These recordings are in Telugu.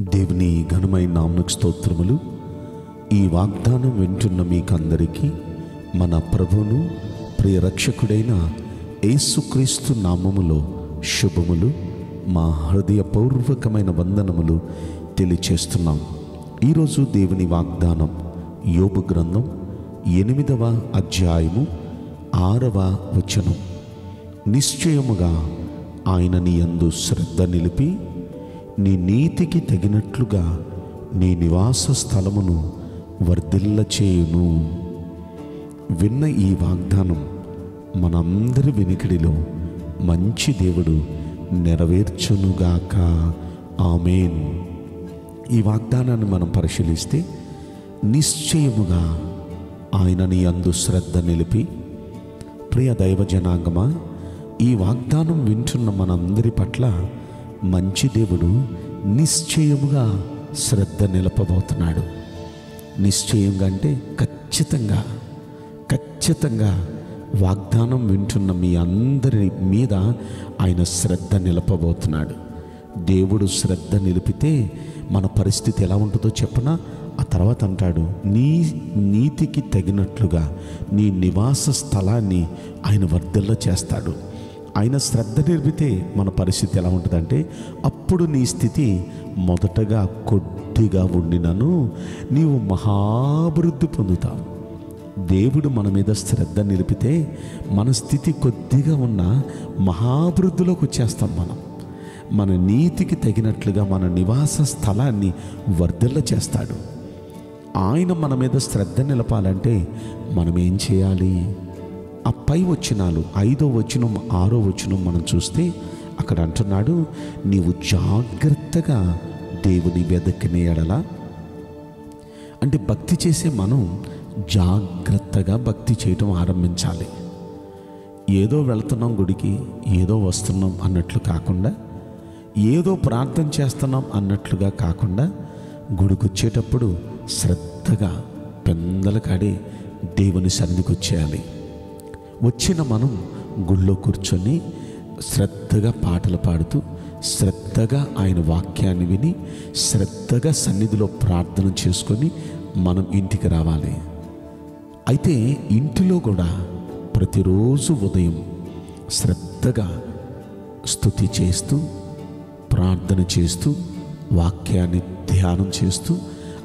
దేవుని ఘనమైన నామకు స్తోత్రములు. ఈ వాగ్దానం వింటున్న మీకందరికీ మన ప్రభును ప్రియరక్షకుడైన యేసుక్రీస్తు నామములో శుభములు. మా హృదయపూర్వకమైన వందనములు తెలియచేస్తున్నాం. ఈరోజు దేవుని వాగ్దానం యోబు గ్రంథం ఎనిమిదవ అధ్యాయము ఆరవ వచనం. నిశ్చయముగా ఆయన నీ యందు శ్రద్ధ నిలిపి నీ నీతికి తగినట్లుగా నీ నివాస స్థలమును వర్ధిల్ల చేయును విన్న ఈ వాగ్దానం మనందరి వెనుకడిలో మంచి దేవుడు నెరవేర్చునుగాక. ఆమెన్. ఈ వాగ్దానాన్ని మనం పరిశీలిస్తే నిశ్చయముగా ఆయన నీ అందు శ్రద్ధ నిలిపి ప్రియ దైవ జనాంగమా ఈ వాగ్దానం వింటున్న మనందరి పట్ల మంచి దేవుడు నిశ్చయముగా శ్రద్ధ నిలపబోతున్నాడు. నిశ్చయంగా అంటే ఖచ్చితంగా ఖచ్చితంగా వాగ్దానం వింటున్న మీ అందరి మీద ఆయన శ్రద్ధ నిలపబోతున్నాడు. దేవుడు శ్రద్ధ నిలిపితే మన పరిస్థితి ఎలా ఉంటుందో చెప్పనా? ఆ తర్వాత అంటాడు నీ నీతికి తగినట్లుగా నీ నివాస స్థలాన్ని ఆయన వర్ధల్లో చేస్తాడు ఆయన శ్రద్ధ నిలిపితే మన పరిస్థితి ఎలా ఉంటుందంటే అప్పుడు నీ స్థితి మొదటగా కొద్దిగా ఉండినను నీవు మహాభివృద్ధి పొందుతావు. దేవుడు మన మీద శ్రద్ధ నిలిపితే మన స్థితి కొద్దిగా ఉన్న మహాభివృద్ధిలోకి వచ్చేస్తాం మనం. మన నీతికి తగినట్లుగా మన నివాస స్థలాన్ని వర్ధిల్ల చేస్తాడు. ఆయన మన మీద శ్రద్ధ నిలపాలంటే మనం ఏం చేయాలి? ఆ పై వచనాలు ఐదో వచనం ఆరో వచనం మనం చూస్తే అక్కడ అంటున్నాడు నీవు జాగ్రత్తగా దేవుని వెదకినే ఎడల. అంటే భక్తి చేసే మనం జాగ్రత్తగా భక్తి చేయటం ఆరంభించాలి. ఏదో వెళ్తున్నాం గుడికి ఏదో వస్తున్నాం అన్నట్లు కాకుండా ఏదో ప్రార్థన చేస్తున్నాం అన్నట్లుగా కాకుండా గుడికి వచ్చేటప్పుడు శ్రద్ధగా పెందలకాడి దేవుని సన్నిధికి వచ్చేయాలి వచ్చిన మనం గుళ్ళో కూర్చొని శ్రద్ధగా పాటలు పాడుతూ శ్రద్ధగా ఆయన వాక్యాన్ని విని శ్రద్ధగా సన్నిధిలో ప్రార్థన చేసుకొని మనం ఇంటికి రావాలి. అయితే ఇంటిలో కూడా ప్రతిరోజు ఉదయం శ్రద్ధగా స్థుతి చేస్తూ ప్రార్థన చేస్తూ వాక్యాన్ని ధ్యానం చేస్తూ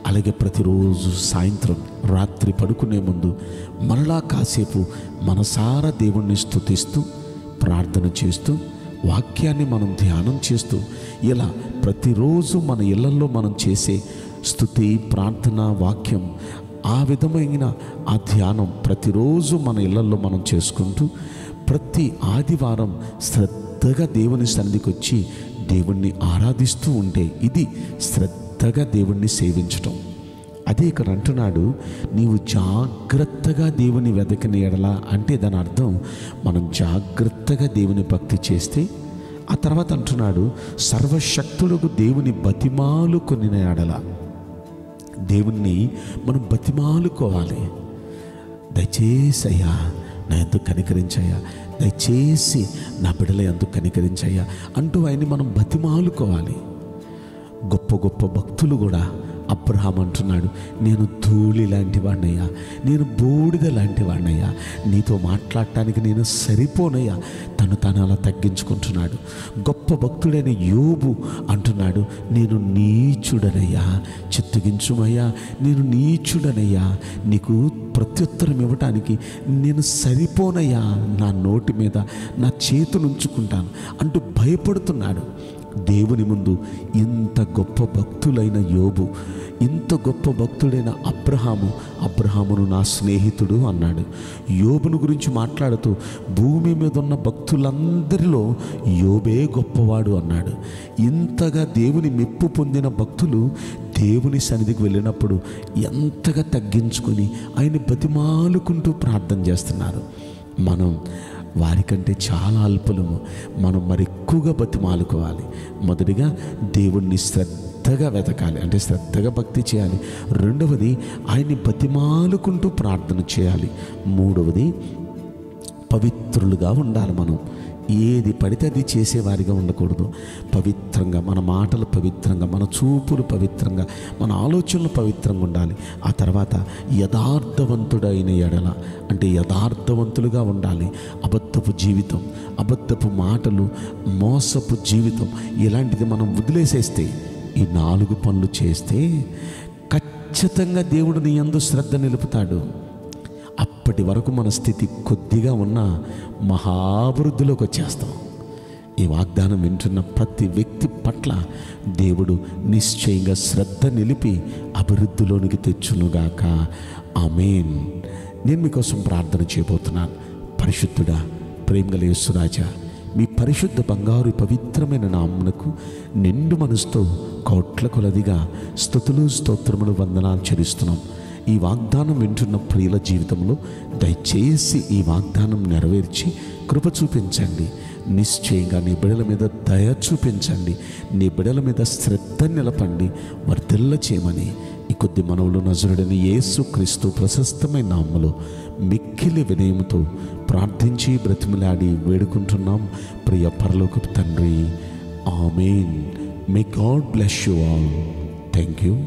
అలాగే ప్రతిరోజు సాయంత్రం రాత్రి పడుకునే ముందు మరలా కాసేపు మనసారా దేవుణ్ణి స్థుతిస్తూ ప్రార్థన చేస్తూ వాక్యాన్ని మనం ధ్యానం చేస్తూ ఇలా ప్రతిరోజు మన ఇళ్ళలో మనం చేసే స్థుతి ప్రార్థన వాక్యం ఆ విధమైన ఆ ధ్యానం ప్రతిరోజు మన ఇళ్ళలో మనం చేసుకుంటూ ప్రతి ఆదివారం శ్రద్ధగా దేవుని సన్నిధికి వచ్చి దేవుణ్ణి ఆరాధిస్తూ ఉంటే ఇది శ్రద్ధ జాగ్రత్తగా దేవుణ్ణి సేవించటం. అదే ఇక్కడ అంటున్నాడు నీవు జాగ్రత్తగా దేవుని వెదకిన ఎడల అంటే దాని అర్థం మనం జాగ్రత్తగా దేవుని భక్తి చేస్తే ఆ తర్వాత అంటున్నాడు సర్వశక్తులకు దేవుని బతిమాలు కొనిన ఎడల. దేవుణ్ణి మనం బతిమాలుకోవాలి. దయచేసి అయ్యా నా ఎందుకు కనికరించయ్యా. దయచేసి నా బిడ్డల ఎందుకు కనికరించయ్యా. అంటూ ఆయన్ని మనం బతిమాలుకోవాలి. గొప్ప గొప్ప భక్తులు కూడా అబ్రహాం అంటున్నాడు. నేను ధూళి లాంటి వాడినయ్యా నేను బూడిద లాంటి వాడినయ్యా నీతో మాట్లాడటానికి నేను సరిపోనయ్యా. తను తను అలా తగ్గించుకుంటున్నాడు. గొప్ప భక్తుడైన యోబు అంటున్నాడు నేను నీచుడనయ్యా. చిత్తగించుమయ్యా. నేను నీచుడనయ్యా. నీకు ప్రత్యుత్తరం ఇవ్వటానికి నేను సరిపోనయ్యా. నా నోటి మీద నా చేతులు ఉంచుకుంటాను అంటూ భయపడుతున్నాడు. దేవుని ముందు ఇంత గొప్ప భక్తులైన యోబు ఇంత గొప్ప భక్తుడైన అబ్రహాము అబ్రహామును నా స్నేహితుడు అన్నాడు. యోబును గురించి మాట్లాడుతూ భూమి మీద ఉన్న భక్తులందరిలో యోబే గొప్పవాడు అన్నాడు. ఇంతగా దేవుని మెప్పు పొందిన భక్తులు దేవుని సన్నిధికి వెళ్ళినప్పుడు ఎంతగా తగ్గించుకొని ఆయన బతిమాలుకుంటూ ప్రార్థన చేస్తున్నారు. మనం వారికంటే చాలా అల్పులము. మనం మరి ఎక్కువగా బతిమాలుకోవాలి. మొదటిగా దేవుణ్ణి శ్రద్ధగా వెతకాలి. అంటే శ్రద్ధగా భక్తి చేయాలి. రెండవది ఆయన్ని బతిమాలుకుంటూ ప్రార్థన చేయాలి. మూడవది పవిత్రులుగా ఉండాలి మనం. ఏది పడితే అది చేసేవారిగా ఉండకూడదు. పవిత్రంగా మన మాటలు పవిత్రంగా మన చూపులు పవిత్రంగా మన ఆలోచనలు పవిత్రంగా ఉండాలి. ఆ తర్వాత యథార్థవంతుడైన ఎడల అంటే యథార్థవంతులుగా ఉండాలి. అబద్ధపు జీవితం అబద్ధపు మాటలు మోసపు జీవితం ఇలాంటిది మనం వదిలేసేస్తే ఈ నాలుగు పనులు చేస్తే ఖచ్చితంగా దేవుడిని ఎందు శ్రద్ధ నిలుపుతాడు. అప్పటి వరకు మన స్థితి కొద్దిగా ఉన్న మహాభివృద్ధిలోకి వచ్చేస్తాం. ఈ వాగ్దానం వింటున్న ప్రతి వ్యక్తి పట్ల దేవుడు నిశ్చయంగా శ్రద్ధ నిలిపి అభివృద్ధిలోనికి తెచ్చునుగాక. ఆమెన్. నేను మీకోసం ప్రార్థన చేయబోతున్నాను. పరిశుద్ధుడా ప్రేమగల యేసురాజా మీ పరిశుద్ధ బంగారు పవిత్రమైన నామునకు నిండు మనసుతో కోట్ల కొలదిగా స్థుతులు స్తోత్రములు వందనాలు చెల్లిస్తున్నాం. ఈ వాగ్దానం వింటున్న ప్రియుల జీవితంలో దయచేసి ఈ వాగ్దానం నెరవేర్చి కృప చూపించండి. నిశ్చయంగా నీ బిడల మీద దయ చూపించండి. నీ బిడల మీద శ్రద్ధ నిలపండి. వర్ధిల్ల చేయమని ఈ కొద్ది మనవులు నజరుడని యేసు క్రీస్తు ప్రశస్తమైన నామములో మిక్కిలి వినయంతో ప్రార్థించి బ్రతిమలాడి వేడుకుంటున్నాం. ప్రియ పరలోకపు తండ్రి amen. May God bless you all thank you